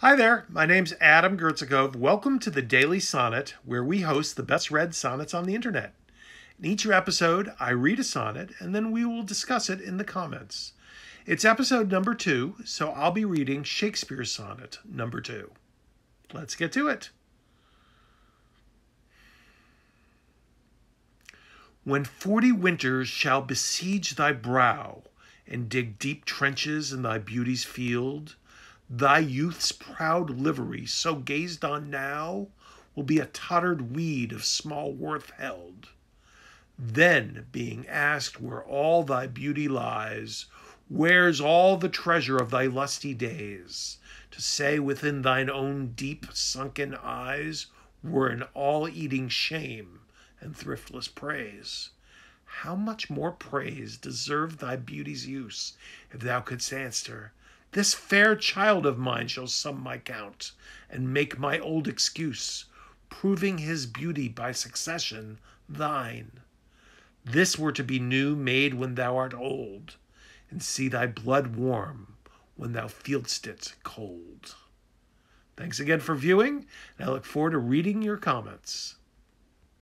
Hi there, my name's Adam Gertzikov. Welcome to the Daily Sonnet, where we host the best read sonnets on the internet. In each episode, I read a sonnet and then we will discuss it in the comments. It's episode number two, so I'll be reading Shakespeare's sonnet number two. Let's get to it. When forty winters shall besiege thy brow and dig deep trenches in thy beauty's field, thy youth's proud livery, so gazed on now, will be a tottered weed of small worth held. Then, being asked where all thy beauty lies, where's all the treasure of thy lusty days, to say within thine own deep sunken eyes were an all eating shame and thriftless praise. How much more praise deserved thy beauty's use, if thou couldst answer, This fair child of mine shall sum my count, and make my old excuse, proving his beauty by succession thine. This were to be new made when thou art old, and see thy blood warm when thou feel'st it cold. Thanks again for viewing, and I look forward to reading your comments.